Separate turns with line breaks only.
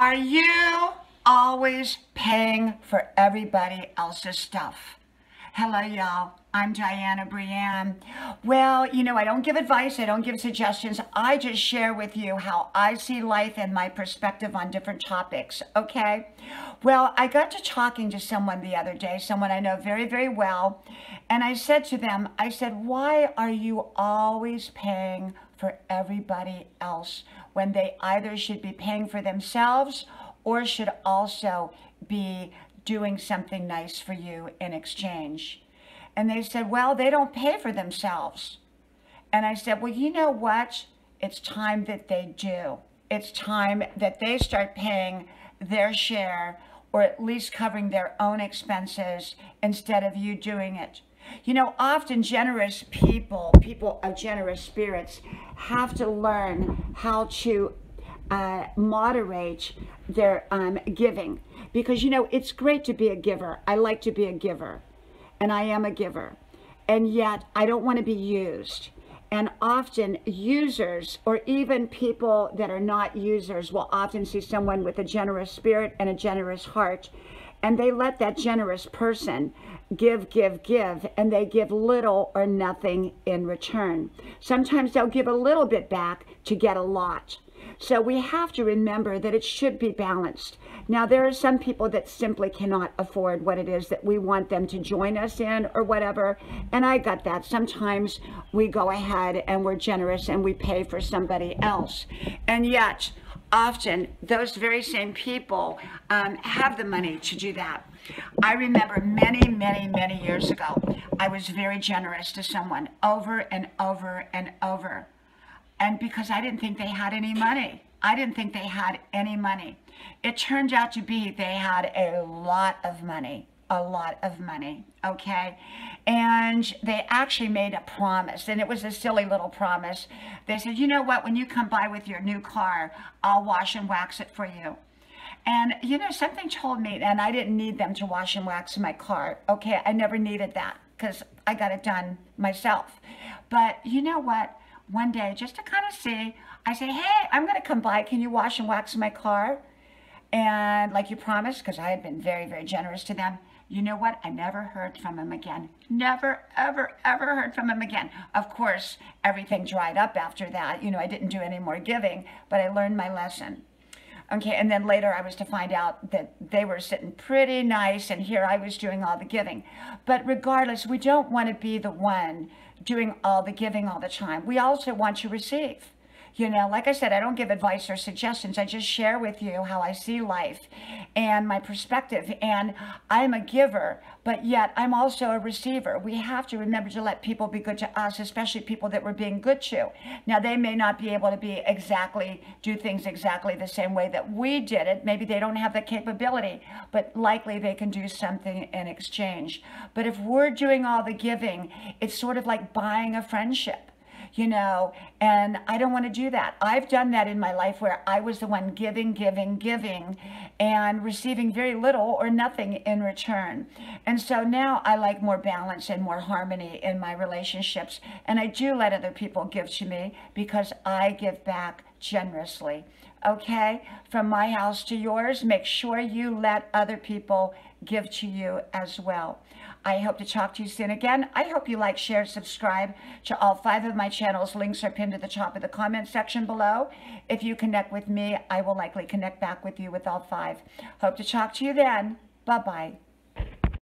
Are you always paying for everybody else's stuff? Hello, y'all. I'm Dianna Brianne. Well, you know, I don't give advice, I don't give suggestions. I just share with you how I see life and my perspective on different topics, okay? Well, I got to talking to someone the other day, someone I know very, very well, and I said to them, I said, why are you always paying for everybody else when they either should be paying for themselves or should also be doing something nice for you in exchange. And they said, well, they don't pay for themselves. And I said, well, you know what? It's time that they do. It's time that they start paying their share or at least covering their own expenses instead of you doing it. You know, often generous people, people of generous spirits, have to learn how to uh, moderate their um, giving. Because, you know, it's great to be a giver. I like to be a giver, and I am a giver. And yet, I don't want to be used. And often, users, or even people that are not users, will often see someone with a generous spirit and a generous heart and they let that generous person give, give, give, and they give little or nothing in return. Sometimes they'll give a little bit back to get a lot. So we have to remember that it should be balanced. Now, there are some people that simply cannot afford what it is that we want them to join us in or whatever. And I got that. Sometimes we go ahead and we're generous and we pay for somebody else. And yet, often those very same people um, have the money to do that. I remember many, many, many years ago, I was very generous to someone over and over and over. And because I didn't think they had any money, I didn't think they had any money. It turned out to be they had a lot of money a lot of money, okay? And they actually made a promise, and it was a silly little promise. They said, you know what, when you come by with your new car, I'll wash and wax it for you. And, you know, something told me, and I didn't need them to wash and wax my car, okay? I never needed that because I got it done myself. But you know what? One day, just to kind of see, I say, hey, I'm going to come by. Can you wash and wax my car? And like you promised, because I had been very, very generous to them, you know what? I never heard from him again. Never, ever, ever heard from him again. Of course, everything dried up after that. You know, I didn't do any more giving, but I learned my lesson. Okay, and then later I was to find out that they were sitting pretty nice, and here I was doing all the giving. But regardless, we don't want to be the one doing all the giving all the time. We also want to receive. You know, like I said, I don't give advice or suggestions. I just share with you how I see life and my perspective. And I'm a giver, but yet I'm also a receiver. We have to remember to let people be good to us, especially people that we're being good to. Now, they may not be able to be exactly, do things exactly the same way that we did it. Maybe they don't have the capability, but likely they can do something in exchange. But if we're doing all the giving, it's sort of like buying a friendship you know, and I don't want to do that. I've done that in my life where I was the one giving, giving, giving, and receiving very little or nothing in return. And so now I like more balance and more harmony in my relationships. And I do let other people give to me because I give back generously. Okay? From my house to yours, make sure you let other people give to you as well. I hope to talk to you soon again. I hope you like, share, subscribe to all five of my channels. Links are pinned to the top of the comment section below. If you connect with me, I will likely connect back with you with all five. Hope to talk to you then. Bye-bye.